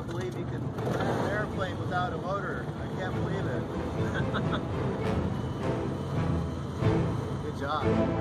can't believe you can land an airplane without a motor. I can't believe it. Good job.